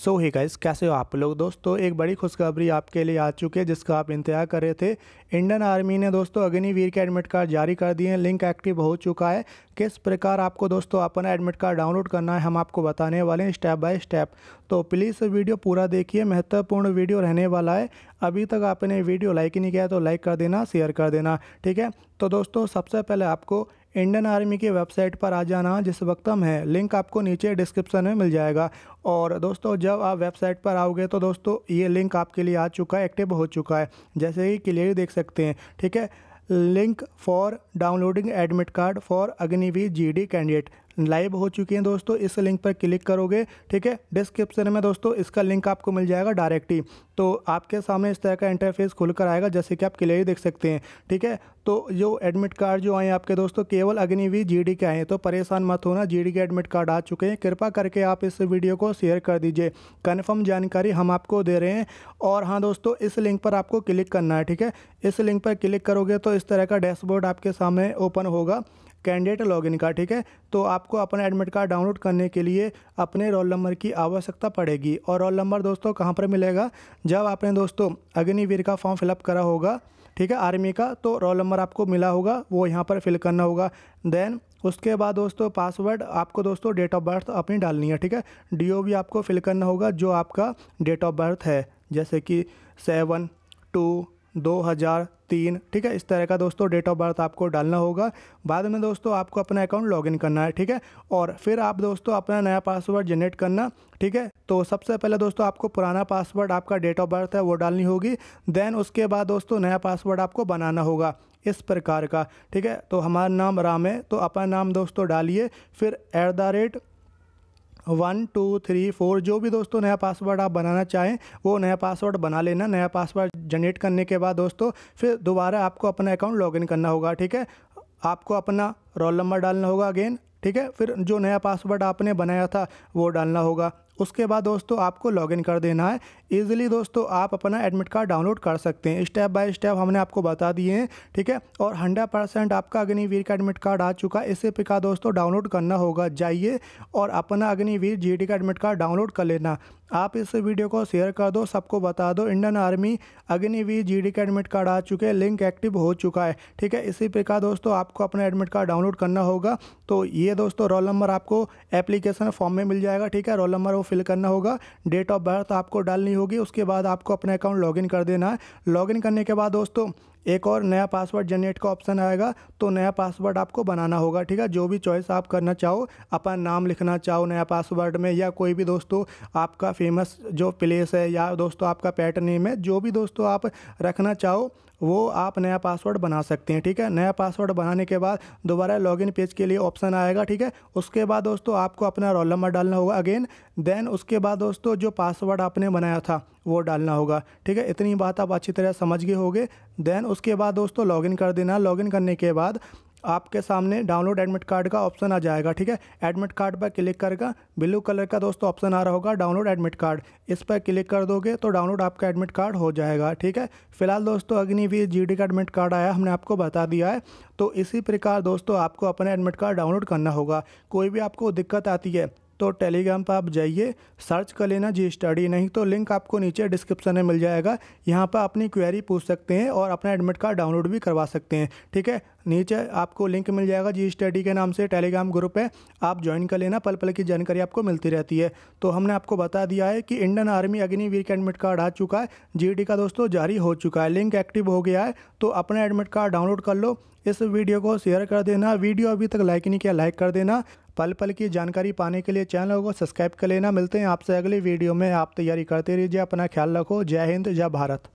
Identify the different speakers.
Speaker 1: सो ही guys कैसे हो आप लोग? दोस्तों, एक बड़ी खुशखबरी आपके लिए आ चुकी है, जिसका आप इंतज़ार कर रहे थे। इंडियन आर्मी ने दोस्तों, अग्निवीर के एडमिट कार्ड जारी कर दिए हैं। लिंक एक्टिव हो चुका है। किस प्रकार आपको दोस्तों, अपना एडमिट कार्ड डाउनलोड करना है, हम आपको बताने वाले हैं स्टेप बाय स्टेप तो प्लीज़ वीडियो पूरा देखिए, महत्वपूर्ण वीडियो रहने वाला है। अभी तक आपने वीडियो लाइक नहीं किया तो लाइक कर देना शेयर कर देना, ठीक है? तो दोस्तों, सबसे पहले आपको इंडियन आर्मी की वेबसाइट पर आ जाना जिस वक्त हम है। लिंक आपको नीचे डिस्क्रिप्शन में मिल जाएगा। और दोस्तों, जब आप वेबसाइट पर आओगे तो दोस्तों, ये लिंक आपके लिए आ चुका है, एक्टिव हो चुका है। जैसे ही क्लियर देख सकते हैं, ठीक है? Link for downloading admit card for Agniveer GD candidate. Live हो चुकी हैं दोस्तों, इस लिंक पर क्लिक करोगे, ठीक है? डिस्क्रिप्शन में दोस्तों, इसका लिंक आपको मिल जाएगा डायरेक्ट ही तो आपके सामने इस तरह का इंटरफेस खुलकर आएगा, जैसे कि आप क्लियर देख सकते हैं, ठीक है? तो जो एडमिट कार्ड जो आए आपके दोस्तों, केवल अग्निवीर जीडी के आए तो परेशान मत होना जीडी के एडमिट कार्ड आ चुके हैं। कृपा करके आप इस वीडियो को शेयर कर दीजिए। कन्फर्म जानकारी हम आपको दे रहे हैं। और हाँ दोस्तों, इस लिंक पर आपको क्लिक करना है, ठीक है? इस लिंक पर क्लिक करोगे तो इस तरह का डैशबोर्ड आपके सामने ओपन होगा कैंडिडेट लॉगिन का, ठीक है? तो आपको अपना एडमिट कार्ड डाउनलोड करने के लिए अपने रोल नंबर की आवश्यकता पड़ेगी। और रोल नंबर दोस्तों कहाँ पर मिलेगा? जब आपने दोस्तों अग्निवीर का फॉर्म फिलअप करा होगा, ठीक है आर्मी का तो रोल नंबर आपको मिला होगा, वो यहाँ पर फिल करना होगा। देन उसके बाद दोस्तों पासवर्ड आपको दोस्तों डेट ऑफ़ बर्थ अपनी डालनी है, ठीक है? डीओ भी आपको फिल करना होगा, जो आपका डेट ऑफ़ बर्थ है, जैसे कि सेवन टू दो हज़ार तीन, ठीक है? इस तरह का दोस्तों डेट ऑफ़ बर्थ आपको डालना होगा। बाद में दोस्तों आपको अपना अकाउंट लॉगिन करना है, ठीक है? और फिर आप दोस्तों अपना नया पासवर्ड जनरेट करना, ठीक है? तो सबसे पहले दोस्तों आपको पुराना पासवर्ड आपका डेट ऑफ़ बर्थ है, वो डालनी होगी। देन उसके बाद दोस्तों नया पासवर्ड आपको बनाना होगा, इस प्रकार का, ठीक है? तो हमारा नाम राम है तो अपना नाम दोस्तों डालिए। फिर at the rate one, two, three, four, जो भी दोस्तों नया पासवर्ड आप बनाना चाहें, वो नया पासवर्ड बना लेना। नया पासवर्ड जनरेट करने के बाद दोस्तों, फिर दोबारा आपको अपना अकाउंट लॉगिन करना होगा, ठीक है? आपको अपना रोल नंबर डालना होगा अगेन ठीक है? फिर जो नया पासवर्ड आपने बनाया था, वो डालना होगा। उसके बाद दोस्तों आपको लॉगिन कर देना है। ईजिली दोस्तों आप अपना एडमिट कार्ड डाउनलोड कर सकते हैं। स्टेप बाय स्टेप हमने आपको बता दिए हैं, ठीक है? और हंड्रेड परसेंट आपका अग्निवीर का एडमिट कार्ड आ चुका है। इसे पिका दोस्तों डाउनलोड करना होगा। जाइए और अपना अग्निवीर जी का एडमिट कार्ड डाउनलोड कर लेना। आप इस वीडियो को शेयर कर दो, सबको बता दो। Indian army Agniveer G D का एडमिट कार्ड आ चुके हैं लिंक एक्टिव हो चुका है। ठीक है, इसी प्रकार दोस्तों, आपको अपना एडमिट कार्ड डाउनलोड करना होगा। तो ये दोस्तों रोल नंबर आपको एप्लीकेशन फॉर्म में मिल जाएगा। ठीक है रोल नंबर वो फिल करना होगा। डेट ऑफ़ बर्थ आपको डालनी होगी। उसके बाद आपको अपना अकाउंट लॉगिन कर देना है। लॉगिन करने के बाद दोस्तों एक और नया पासवर्ड जनरेट का ऑप्शन आएगा तो नया पासवर्ड आपको बनाना होगा, ठीक है? जो भी चॉइस आप करना चाहो, अपना नाम लिखना चाहो नया पासवर्ड में, या कोई भी दोस्तों, आपका फ़ेमस जो प्लेस है, या दोस्तों आपका पैटर्न नेम है, जो भी दोस्तों आप रखना चाहो वो आप नया पासवर्ड बना सकते हैं, ठीक है? नया पासवर्ड बनाने के बाद दोबारा लॉगिन पेज के लिए ऑप्शन आएगा, ठीक है? उसके बाद दोस्तों आपको अपना रोल नंबर डालना होगा अगेन देन उसके बाद दोस्तों जो पासवर्ड आपने बनाया था, वो डालना होगा, ठीक है? इतनी बात आप अच्छी तरह समझ गए होगे। देन उसके बाद दोस्तों लॉगिन कर देना। लॉगिन करने के बाद आपके सामने डाउनलोड एडमिट कार्ड का ऑप्शन आ जाएगा, ठीक है? एडमिट कार्ड पर क्लिक करेगा ब्लू कलर का दोस्तों ऑप्शन आ रहा होगा डाउनलोड एडमिट कार्ड इस पर क्लिक कर दोगे तो डाउनलोड आपका एडमिट कार्ड हो जाएगा, ठीक है? फ़िलहाल दोस्तों अग्निवीर जी का एडमिट कार्ड आया, हमने आपको बता दिया है। तो इसी प्रकार दोस्तों आपको अपना एडमिट कार्ड डाउनलोड करना होगा। कोई भी आपको दिक्कत आती है तो टेलीग्राम पर आप जाइए सर्च कर लेना जी स्टडी नहीं तो लिंक आपको नीचे डिस्क्रिप्शन में मिल जाएगा। यहाँ पर अपनी क्वेरी पूछ सकते हैं और अपना एडमिट कार्ड डाउनलोड भी करवा सकते हैं, ठीक है? नीचे आपको लिंक मिल जाएगा जी स्टडी के नाम से टेलीग्राम ग्रुप है आप ज्वाइन कर लेना पल पल की जानकारी आपको मिलती रहती है। तो हमने आपको बता दिया है कि इंडियन आर्मी अग्निवीर का एडमिट कार्ड आ चुका है। जी का दोस्तों जारी हो चुका है। लिंक एक्टिव हो गया है। तो अपना एडमिट कार्ड डाउनलोड कर लो। इस वीडियो को शेयर कर देना। वीडियो अभी तक लाइक नहीं किया लाइक कर देना। पल पल की जानकारी पाने के लिए चैनल को सब्सक्राइब कर लेना। मिलते हैं आपसे अगले वीडियो में। आप तैयारी करते रहिए। अपना ख्याल रखो। जय हिंद, जय भारत।